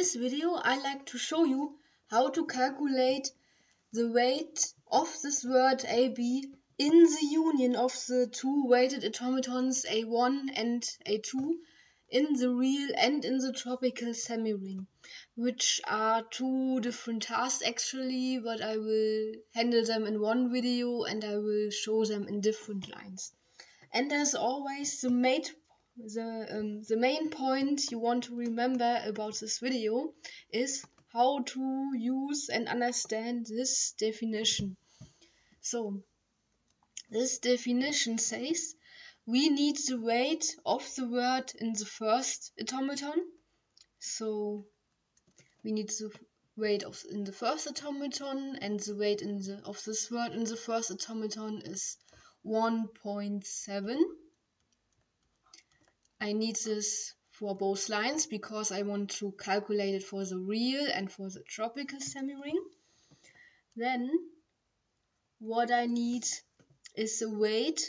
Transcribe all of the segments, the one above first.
this video I like to show you how to calculate the weight of this word AB in the union of the two weighted automatons A1 and A2 in the real and in the tropical semi-ring, which are two different tasks actually, but I will handle them in one video and I will show them in different lines. And as always, the main, the, um, the main point you want to remember about this video is how to use and understand this definition. So, this definition says we need the weight of the word in the first automaton. So we need the weight of in the first automaton and the weight in the of this word in the first automaton is 1.7. I need this for both lines because I want to calculate it for the real and for the tropical semi-ring. Then what I need is the weight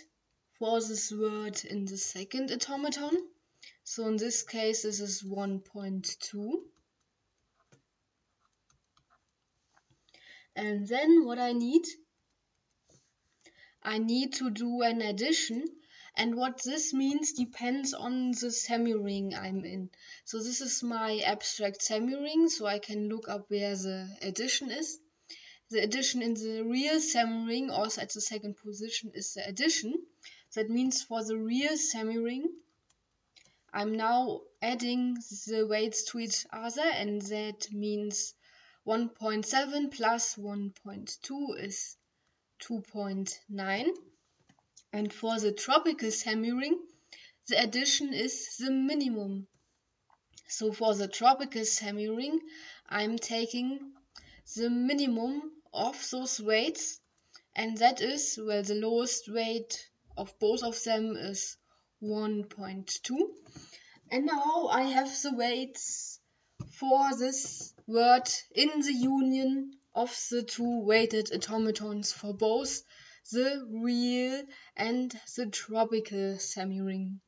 for this word in the second automaton. So in this case, this is 1.2. And then what I need, I need to do an addition. And what this means depends on the semi-ring I'm in. So this is my abstract semi-ring, so I can look up where the addition is. The addition in the real semi-ring, also at the second position, is the addition. That means for the real semi-ring, I'm now adding the weights to each other and that means 1.7 plus 1.2 is 2.9 and for the tropical semi-ring the addition is the minimum. So for the tropical semi-ring I'm taking the minimum of those weights and that is well the lowest weight of both of them is 1.2 and now I have the weights for this word in the union of the two weighted automatons for both the real and the tropical semi-ring.